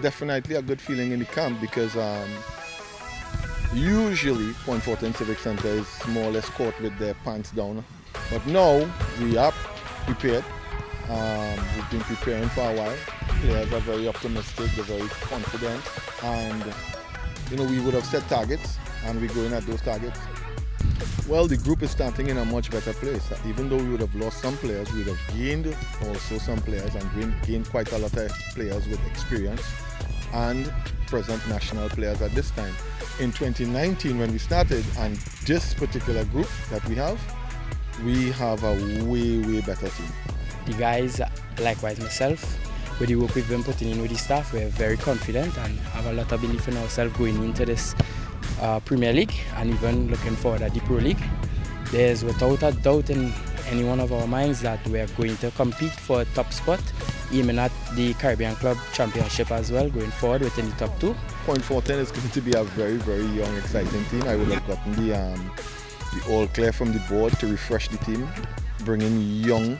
definitely a good feeling in the camp because um, usually Point Fortin Civic Center is more or less caught with their pants down. But now we are prepared. Um, we've been preparing for a while. Players are very optimistic, they're very confident, and you know we would have set targets, and we're going at those targets. Well, the group is starting in a much better place. Even though we would have lost some players, we would have gained also some players and gained quite a lot of players with experience and present national players at this time. In 2019, when we started, and this particular group that we have, we have a way, way better team. The guys, likewise myself, with the work we've been putting in with the staff, we're very confident and have a lot of belief in ourselves going into this uh, Premier League and even looking forward at the Pro League. There's without a doubt in any one of our minds that we are going to compete for a top spot aiming at the Caribbean Club Championship as well, going forward within the top two. Point Fortin is going to be a very, very young, exciting team. I would have gotten the, um, the all clear from the board to refresh the team, bring in young,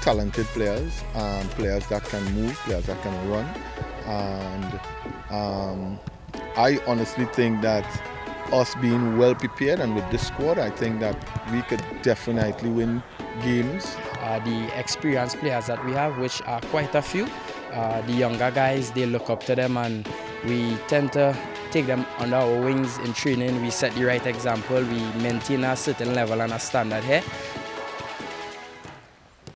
talented players, um, players that can move, players that can run. And um, I honestly think that us being well prepared and with this squad, I think that we could definitely win games uh, the experienced players that we have, which are quite a few. Uh, the younger guys, they look up to them and we tend to take them under our wings in training. We set the right example, we maintain a certain level and a standard here.